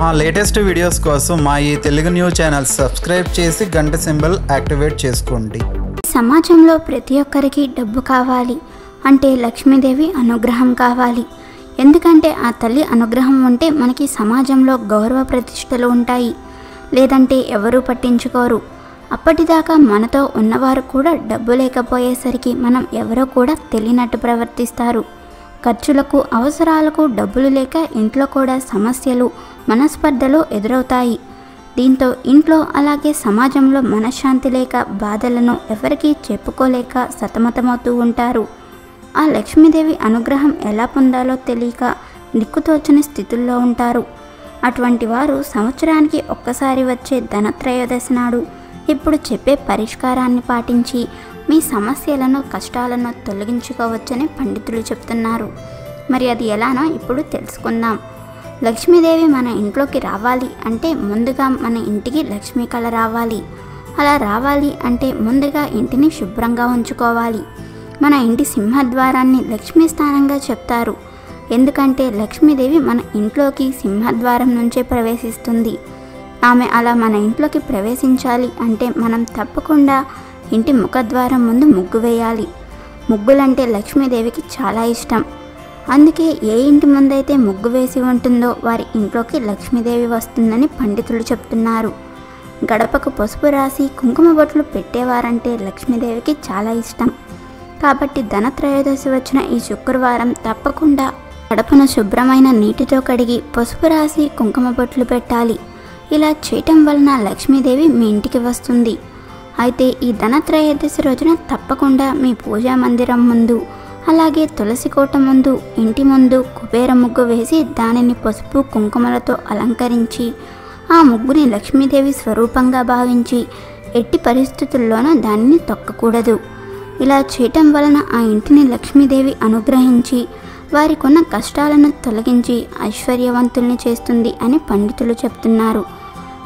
మా latest videos కోసం మా ఈ తెలుగు న్యూస్ ఛానల్ సబ్స్క్రైబ్ చేసి గంట సింబల్ యాక్టివేట్ చేసుకోండి. సమాజంలో ప్రతి ఒక్కరికి డబ్బు కావాలి అంటే లక్ష్మీదేవి అనుగ్రహం కావాలి. ఎందుకంటే ఆ తల్లి అనుగ్రహం ఉంటే మనకి సమాజంలో గౌరవ ప్రతిష్టలు ఉంటాయి. లేదంటే ఎవరూ పట్టించుకోరు. అప్పటిదాకా మనతో ఉన్నవారు కూడా డబ్బు లేకపోయేసరికి మనం ఎవరో కూడా తెలియనట్టు ప్రవర్తిస్తారు. ఖర్చులకు అవసరాలకు డబ్బులు లేక ఇంట్లో కూడా సమస్యలు మనస్పర్ధలు ఎదురవుతాయి. దీంతో ఇంట్లో అలాగే సమాజంలో మనశ్శాంతి లేక బాధలను ఎవరికీ చెప్పుకోలేక సతమతమవుతూ ఉంటారు. ఆ లక్ష్మీదేవి అనుగ్రహం ఎలా పొందాలో తెలియక దిక్కుతోచని స్థితుల్లో ఉంటారు. అటువంటి వారు సంవత్సరానికి ఒక్కసారి వచ్చే ధనత్రయోదశి నాడు ఇప్పుడు చెప్పే పరిష్కారాన్ని పాటించి మీ సమస్యలను కష్టాలను తొలగించుకోవచ్చని పండితులు చెప్తున్నారు. మరి అది ఎలానో ఇప్పుడు తెలుసుకుందాం. లక్ష్మీదేవి మన ఇంట్లోకి రావాలి అంటే ముందుగా మన ఇంటికి లక్ష్మీ కళ రావాలి. అలా రావాలి అంటే ముందుగా ఇంటిని శుభ్రంగా ఉంచుకోవాలి. మన ఇంటి సింహద్వారాన్ని లక్ష్మీ స్థానంగా చెప్తారు. ఎందుకంటే లక్ష్మీదేవి మన ఇంట్లోకి సింహద్వారం నుంచే ప్రవేశిస్తుంది. ఆమె అలా మన ఇంట్లోకి ప్రవేశించాలి అంటే మనం తప్పకుండా ఇంటి ముఖద్వారం ముందు ముగ్గు వేయాలి. ముగ్గులంటే లక్ష్మీదేవికి చాలా ఇష్టం. అందుకే ఏ ఇంటి ముందైతే ముగ్గు వేసి ఉంటుందో వారి ఇంట్లోకి లక్ష్మీదేవి వస్తుందని పండితులు చెప్తున్నారు. గడపకు పసుపు రాసి కుంకుమ బొట్లు పెట్టేవారంటే లక్ష్మీదేవికి చాలా ఇష్టం. కాబట్టి ధనత్రయోదశి వచ్చిన ఈ శుక్రవారం తప్పకుండా గడపను శుభ్రమైన నీటితో కడిగి పసుపు రాసి కుంకుమ బొట్లు పెట్టాలి. ఇలా చేయటం వలన లక్ష్మీదేవి మీ ఇంటికి వస్తుంది. అయితే ఈ ధనత్రయోదశి రోజున తప్పకుండా మీ పూజా మందిరం ముందు అలాగే తులసి కోట ముందు ఇంటి ముందు కుబేర ముగ్గు వేసి దానిని పసుపు కుంకుమలతో అలంకరించి ఆ ముగ్గుని లక్ష్మీదేవి స్వరూపంగా భావించి ఎట్టి పరిస్థితుల్లోనూ దానిని తొక్కకూడదు. ఇలా చేయటం వలన ఆ ఇంటిని లక్ష్మీదేవి అనుగ్రహించి వారికున్న కష్టాలను తొలగించి ఐశ్వర్యవంతుల్ని చేస్తుంది అని పండితులు చెప్తున్నారు.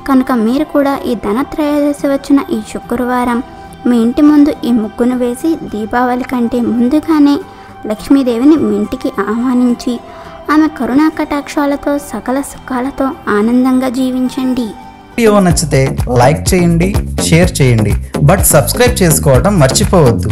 కనుక మీరు కూడా ఈ ధనత్రయోదశి వచ్చిన ఈ శుక్రవారం మీ ఇంటి ముందు ఈ ముగ్గును వేసి దీపావళి కంటే ముందుగానే లక్ష్మీదేవిని మీ ఇంటికి ఆహ్వానించి ఆమె కరుణా కటాక్షాలతో సకల సుఖాలతో ఆనందంగా జీవించండి. వీడియో నచ్చితే లైక్ చేయండి షేర్ చేయండి. బట్ సబ్స్క్రైబ్ చేసుకోవడం మర్చిపోవద్దు.